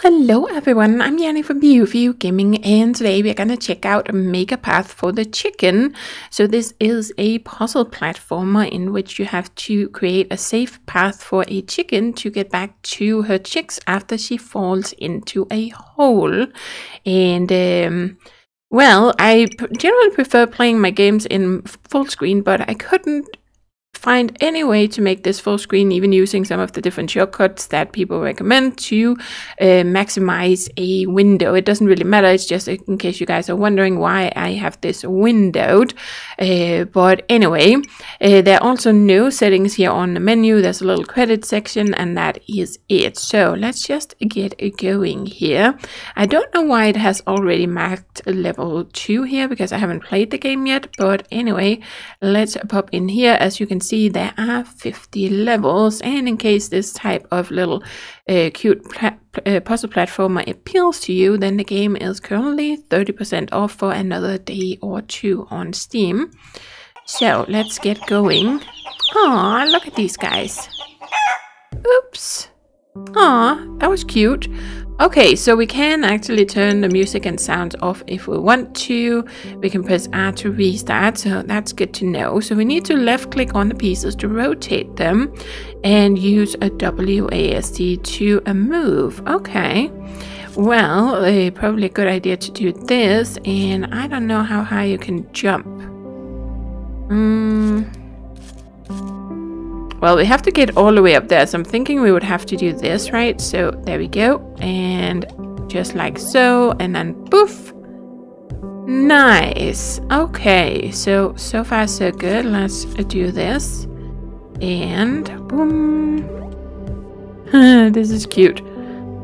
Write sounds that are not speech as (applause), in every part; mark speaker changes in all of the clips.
Speaker 1: Hello everyone, I'm Yanni from BU4U Gaming and today we're gonna check out Make a Path for the Chicken. So this is a puzzle platformer in which you have to create a safe path for a chicken to get back to her chicks after she falls into a hole. And um, well, I generally prefer playing my games in full screen, but I couldn't find any way to make this full screen, even using some of the different shortcuts that people recommend to uh, maximize a window. It doesn't really matter, it's just in case you guys are wondering why I have this windowed. Uh, but anyway, uh, there are also no settings here on the menu. There's a little credit section, and that is it. So let's just get going here. I don't know why it has already marked level 2 here because I haven't played the game yet, but anyway, let's pop in here. As you can see, see there are 50 levels and in case this type of little uh, cute pla uh, puzzle platformer appeals to you then the game is currently 30% off for another day or two on Steam. So let's get going. Aw, look at these guys. Oops. Aw, that was cute. Okay, so we can actually turn the music and sounds off if we want to. We can press R to restart, so that's good to know. So we need to left click on the pieces to rotate them and use a WASD to a move. Okay. Well, uh, probably a good idea to do this, and I don't know how high you can jump. Hmm. Well, we have to get all the way up there, so I'm thinking we would have to do this, right? So there we go, and just like so, and then poof. Nice. Okay, so, so far so good. Let's do this. And boom. (laughs) this is cute.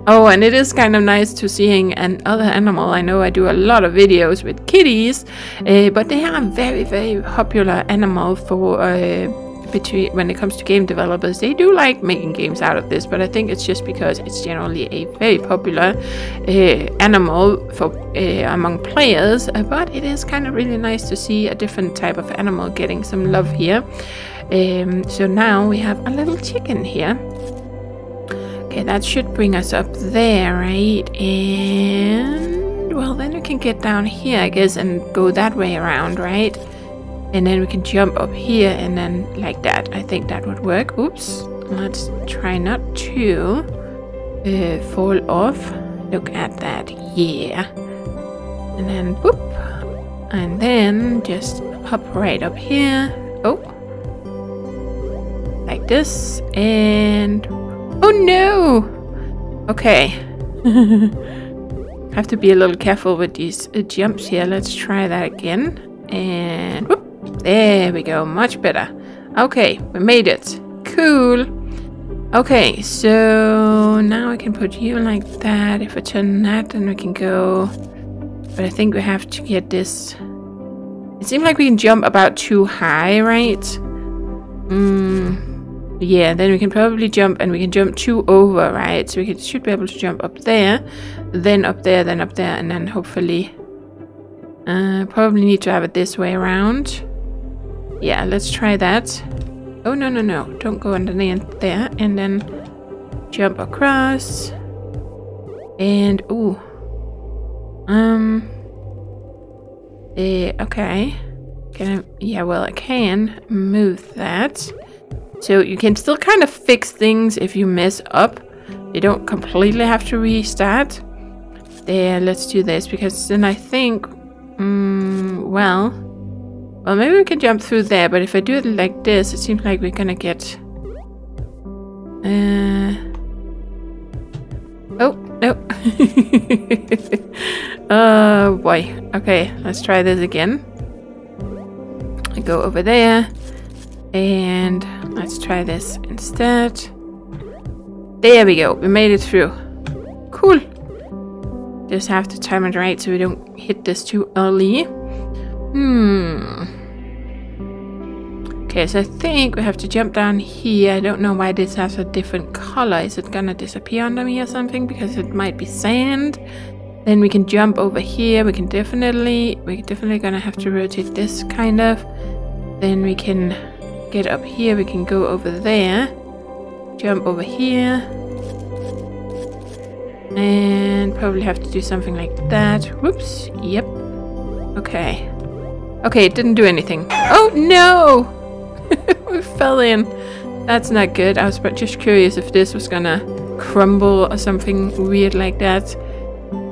Speaker 1: Oh, and it is kind of nice to seeing another animal. I know I do a lot of videos with kitties, uh, but they are a very, very popular animal for uh, between when it comes to game developers they do like making games out of this but i think it's just because it's generally a very popular uh, animal for uh, among players uh, but it is kind of really nice to see a different type of animal getting some love here. Um, so now we have a little chicken here. Okay that should bring us up there right? And well then we can get down here i guess and go that way around right and then we can jump up here and then like that. I think that would work. Oops. Let's try not to uh, fall off. Look at that. Yeah. And then whoop. And then just hop right up here. Oh. Like this. And... Oh no! Okay. (laughs) have to be a little careful with these uh, jumps here. Let's try that again. And whoop. There we go, much better. Okay, we made it. Cool. Okay, so now I can put you like that. If I turn that, then we can go. But I think we have to get this. It seems like we can jump about too high, right? Hmm. Yeah, then we can probably jump and we can jump two over, right? So we can, should be able to jump up there, then up there, then up there, and then hopefully... Uh, probably need to have it this way around. Yeah, let's try that. Oh, no, no, no. Don't go underneath there. And then jump across. And, ooh. Um. Uh, okay. Can I, yeah, well, I can move that. So you can still kind of fix things if you mess up. You don't completely have to restart. There, let's do this because then I think, um, well, well, maybe we can jump through there, but if I do it like this, it seems like we're gonna get... Uh... Oh, no. oh, (laughs) boy. Okay, let's try this again. I go over there. And let's try this instead. There we go. We made it through. Cool. Just have to time it right so we don't hit this too early. Hmm. Okay, so I think we have to jump down here. I don't know why this has a different color. Is it gonna disappear under me or something? Because it might be sand. Then we can jump over here. We can definitely, we're definitely gonna have to rotate this kind of. Then we can get up here. We can go over there. Jump over here. And probably have to do something like that. Whoops. Yep. Okay. Okay, it didn't do anything. Oh, no! (laughs) we fell in. That's not good. I was just curious if this was gonna crumble or something weird like that.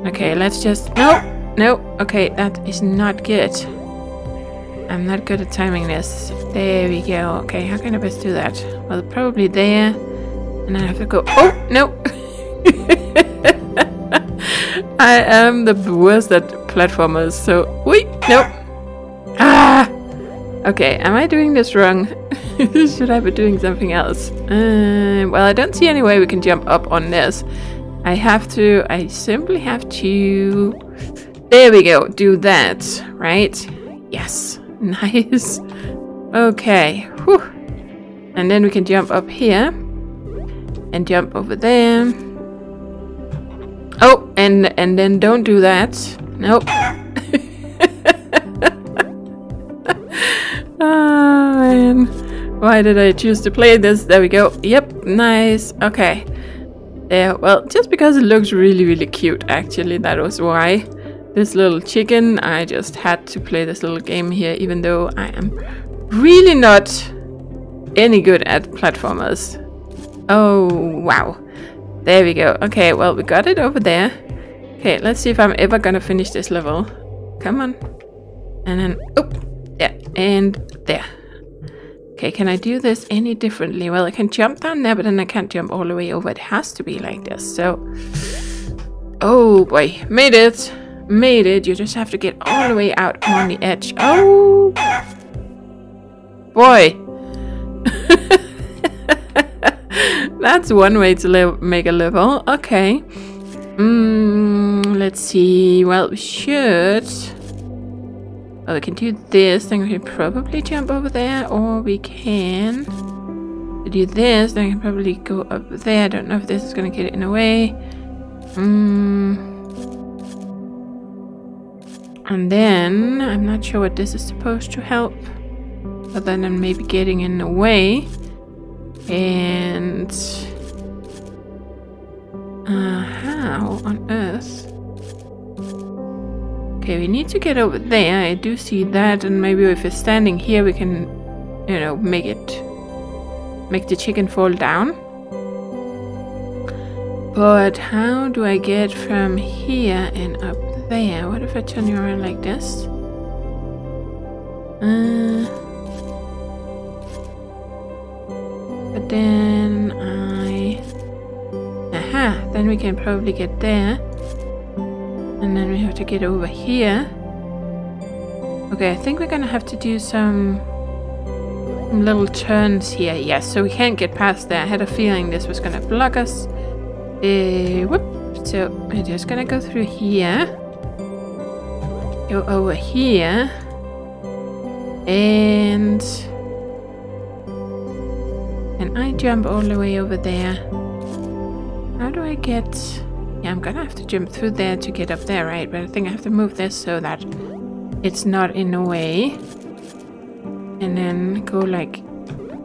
Speaker 1: Okay, let's just... No! No! Okay, that is not good. I'm not good at timing this. There we go. Okay, how can I best do that? Well, probably there. And I have to go... Oh! No! (laughs) I am the worst at platformers, so... Wait! No! Ah! Okay, am I doing this wrong? (laughs) Should I be doing something else? Uh, well, I don't see any way we can jump up on this. I have to... I simply have to... There we go. Do that, right? Yes. (laughs) Nice. Okay. Whew. And then we can jump up here. And jump over there. Oh, and and then don't do that. Nope. Oh, man. Why did I choose to play this? There we go. Yep, nice. Okay. Yeah, well, just because it looks really, really cute, actually. That was why. This little chicken, I just had to play this little game here, even though I am really not any good at platformers. Oh, wow. There we go. Okay, well, we got it over there. Okay, let's see if I'm ever gonna finish this level. Come on. And then, oh, yeah, and there. Okay, can I do this any differently? Well, I can jump down there, but then I can't jump all the way over. It has to be like this, so... Oh, boy. Made it. Made it. You just have to get all the way out on the edge. Oh! Boy. (laughs) That's one way to make a level. Okay. Mm, let's see. Well, we should... We can do this. Then we can probably jump over there. Or we can... Do this. Then I can probably go up there. I don't know if this is going to get it in the way. Mm. And then... I'm not sure what this is supposed to help. Other than maybe getting in the way. And... Uh, how on earth? Okay, we need to get over there. I do see that, and maybe if we're standing here, we can, you know, make it... Make the chicken fall down. But how do I get from here and up there? What if I turn you around like this? Uh... But then I... Aha! Then we can probably get there. And then we have to get over here. Okay, I think we're gonna have to do some, little turns here. Yes, so we can't get past there. I had a feeling this was gonna block us. Uh, whoop. So we're just gonna go through here. Go over here. And and I jump all the way over there. How do I get... Yeah, I'm gonna have to jump through there to get up there, right? But I think I have to move this so that it's not in the way. And then go like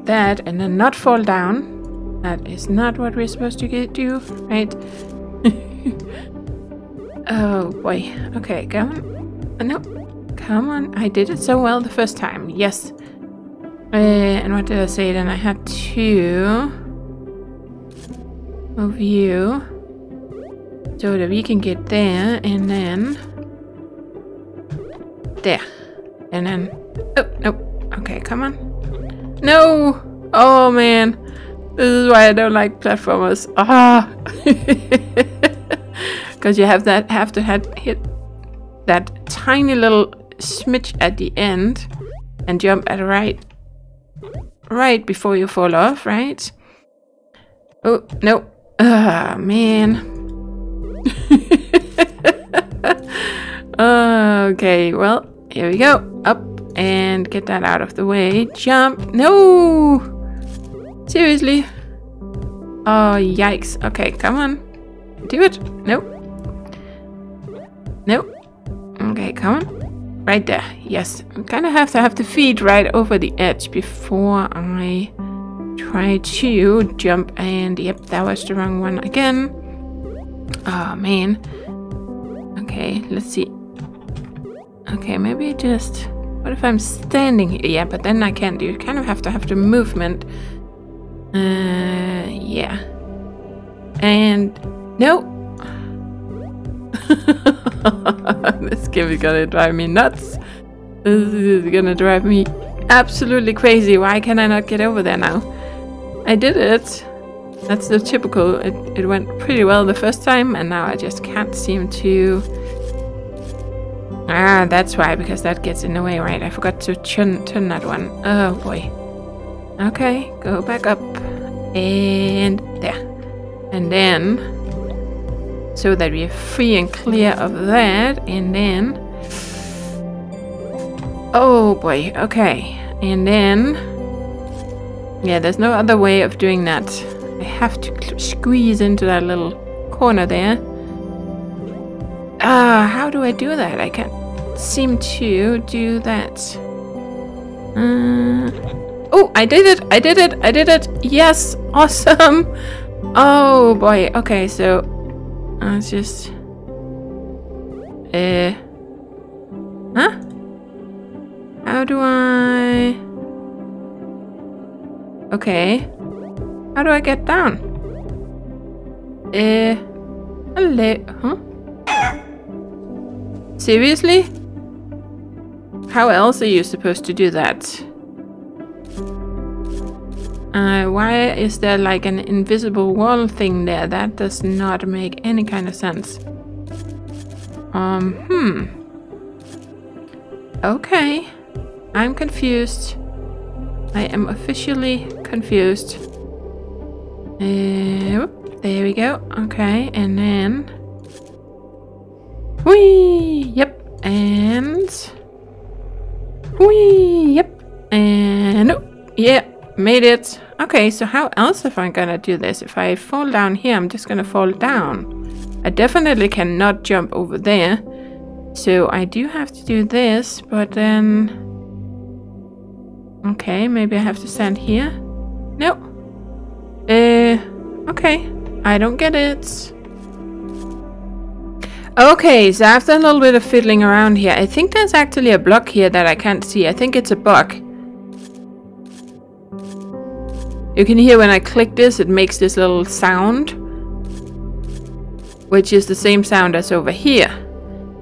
Speaker 1: that and then not fall down. That is not what we're supposed to get, do, right? (laughs) oh boy. Okay, come on. Uh, no. Come on. I did it so well the first time. Yes. Uh, and what did I say then? I had to move you so that we can get there and then there. And then, oh, nope. Okay, come on. No! Oh man. This is why I don't like platformers. Ah! (laughs) Because you have that have to have, hit that tiny little smidge at the end and jump at right right before you fall off, right? Oh, no. Ah, man. Okay, well, here we go. Up and get that out of the way. Jump. No! Seriously? Oh, yikes. Okay, come on. Do it. Nope. Nope. Okay, come on. Right there, yes. I kind of have to have the feet right over the edge before I try to jump and yep, that was the wrong one again. Oh, man. Okay, let's see. Okay, maybe just... What if I'm standing here? Yeah, but then I can't. You kind of have to have the movement. Uh, yeah. And... No! (laughs) this game is gonna drive me nuts. This is gonna drive me absolutely crazy. Why can I not get over there now? I did it. That's the typical. It, it went pretty well the first time, and now I just can't seem to Ah, that's why, because that gets in the way, right? I forgot to turn, turn that one. Oh, boy. Okay, go back up. And there. And then... So that we're free and clear of that. And then... Oh, boy. Okay. And then... Yeah, there's no other way of doing that. I have to squeeze into that little corner there. Uh, how do I do that? I can't seem to do that. Uh, oh, I did it! I did it! I did it! Yes! Awesome! (laughs) Oh boy. Okay, so I was just. Uh. Huh? How do I. Okay. How do I get down? Uh. Hello. Huh? Seriously? How else are you supposed to do that? Uh, why is there like an invisible wall thing there? That does not make any kind of sense. Um, hmm. Okay. I'm confused. I am officially confused. Uh, there we go. Okay, and then... Whee! Yep. And... Whee! Yep. And... Oh, yeah. Made it. Okay, so how else if I'm gonna do this? If I fall down here, I'm just gonna fall down. I definitely cannot jump over there. So I do have to do this, but then... Okay, maybe I have to stand here? No. Uh, okay. I don't get it. Okay, so after a little bit of fiddling around here, I think there's actually a block here that I can't see. I think it's a bug. You can hear when I click this, it makes this little sound. Which is the same sound as over here.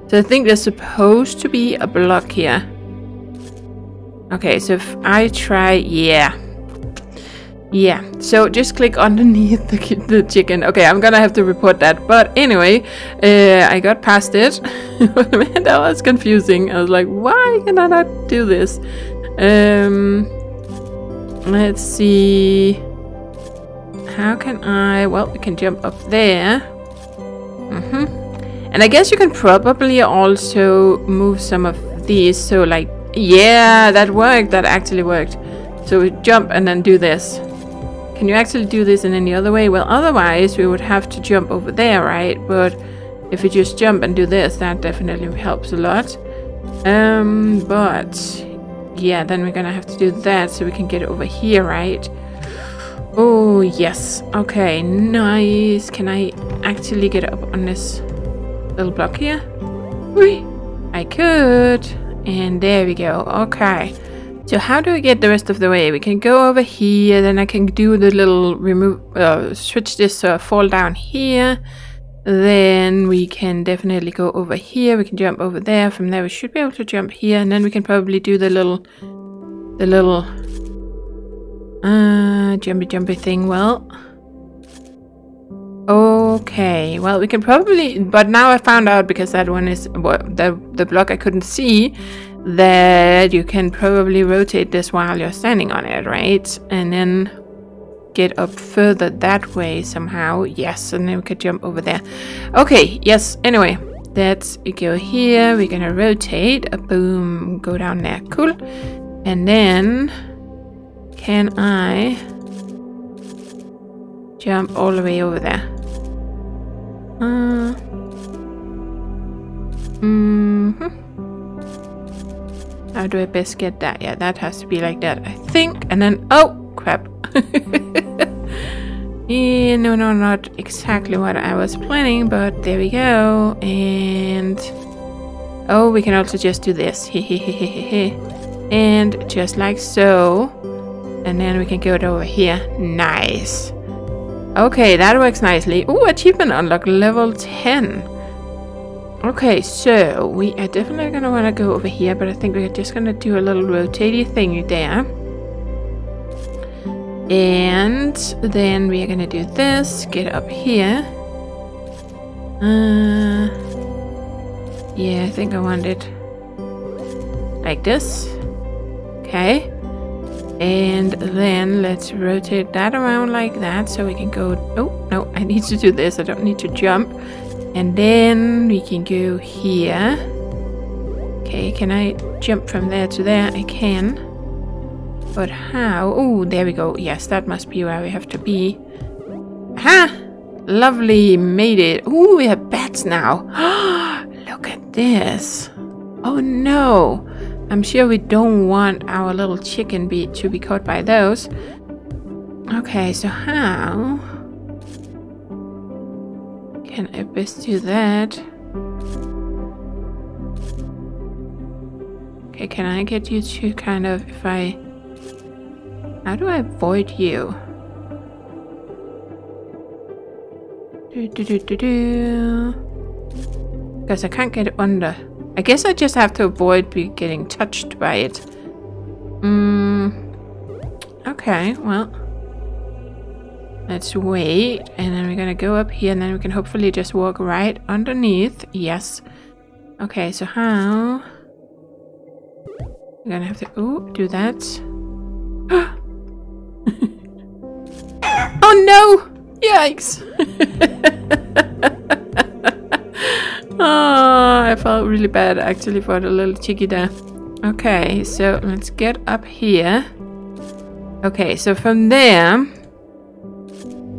Speaker 1: So I think there's supposed to be a block here. Okay, so if I try... Yeah. Yeah, so just click underneath the, the chicken. Okay, I'm gonna have to report that. But anyway, uh, I got past it. (laughs) Man, that was confusing. I was like, why can I not do this? Um, let's see. How can I... Well, we can jump up there. Mm -hmm. And I guess you can probably also move some of these. So like, yeah, that worked. That actually worked. So we jump and then do this. Can you actually do this in any other way? Well, otherwise we would have to jump over there, right? But if we just jump and do this, that definitely helps a lot. Um, but yeah, then we're gonna have to do that so we can get over here, right? Oh, yes. Okay, nice. Can I actually get up on this little block here? Whee! I could. And there we go. Okay. So how do we get the rest of the way? We can go over here, then I can do the little remove, uh, switch this I fall down here. Then we can definitely go over here, we can jump over there, from there we should be able to jump here, and then we can probably do the little, the little, uh, jumpy jumpy thing, well. Okay, well we can probably, but now I found out because that one is, well, the, the block I couldn't see, that you can probably rotate this while you're standing on it, right? And then get up further that way somehow. Yes, and then we could jump over there. Okay, yes, anyway. Let's go here. We're gonna rotate. Boom, go down there. Cool. And then can I jump all the way over there? Uh, mm -hmm. How do I best get that? Yeah, that has to be like that, I think. And then, oh, crap. Yeah, (laughs) no, no, not exactly what I was planning, but there we go. And oh, we can also just do this. (laughs) and just like so. And then we can go over here. Nice. Okay, that works nicely. Oh, achievement unlock level 10. Okay, so we are definitely going to want to go over here, but I think we're just going to do a little rotating thingy there. And then we are going to do this, get up here. Uh, yeah, I think I want it like this. Okay. And then let's rotate that around like that so we can go... Oh, no, I need to do this. I don't need to jump. And then we can go here. Okay, can I jump from there to there? I can. But how? Oh, there we go. Yes, that must be where we have to be. Ha! Lovely, made it. Oh, we have bats now. (gasps) Look at this. Oh no. I'm sure we don't want our little chicken be to be caught by those. Okay, so how? Can I best do that? Okay, can I get you to kind of, if I... How do I avoid you? Do do do do do. Because I can't get it under. I guess I just have to avoid be getting touched by it. Hmm. Okay, well. Let's wait, and then we're gonna go up here, and then we can hopefully just walk right underneath. Yes. Okay, so how? We're gonna have to, oh, do that. (gasps) oh no! Yikes! oh, (laughs) I felt really bad actually for the little chickie there. Okay, so let's get up here. Okay, so from there,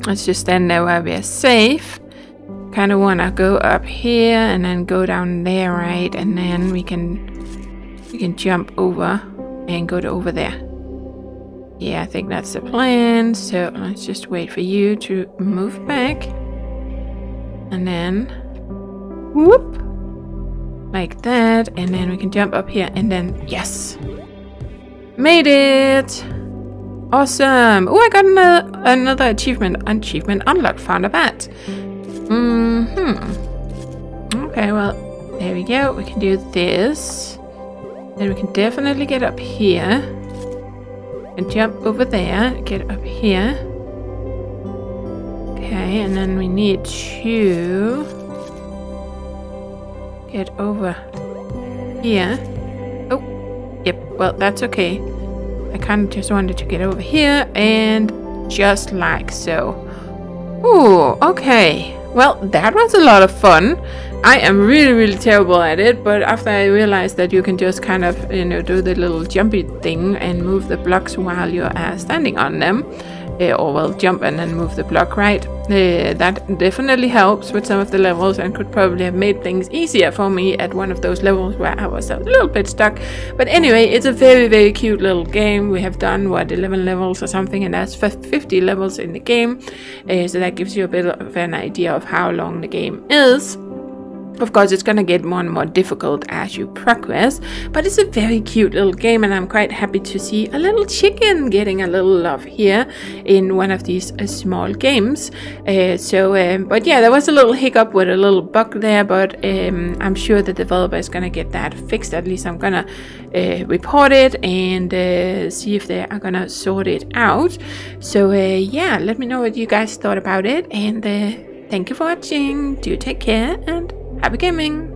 Speaker 1: Let's just stand there where we're safe. Kind of want to go up here and then go down there, right? And then we can we can jump over and go to over there. Yeah, I think that's the plan. So let's just wait for you to move back. And then whoop like that and then we can jump up here and then yes made it Awesome. Oh, I got another, another achievement. Achievement unlocked. Found a bat. Mm hmm Okay, well, there we go. We can do this. Then we can definitely get up here. And jump over there. Get up here. Okay, and then we need to get over here. Oh, yep. Well, that's okay. I kind of just wanted to get over here and just like so. Ooh, okay. Well, that was a lot of fun. I am really, really terrible at it, but after I realized that you can just kind of, you know, do the little jumpy thing and move the blocks while you're uh, standing on them, or well, jump in and move the block right. Uh, that definitely helps with some of the levels and could probably have made things easier for me at one of those levels where I was a little bit stuck. But anyway, it's a very, very cute little game. We have done, what, 11 levels or something, and that's 50 levels in the game. Uh, so that gives you a bit of an idea of how long the game is. Of course, it's going to get more and more difficult as you progress, but it's a very cute little game, and I'm quite happy to see a little chicken getting a little love here in one of these uh, small games. Uh, so, um, but yeah, there was a little hiccup with a little bug there, but um, I'm sure the developer is going to get that fixed. At least I'm going to uh, report it and uh, see if they are going to sort it out. So, uh, yeah, let me know what you guys thought about it, and uh, thank you for watching. Do take care and Happy gaming!